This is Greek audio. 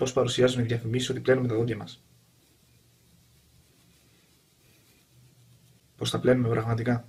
Πώς παρουσιάζουν οι διαφημίσεις ότι πλένουμε τα δόντια μας. Πώς τα πλένουμε πραγματικά.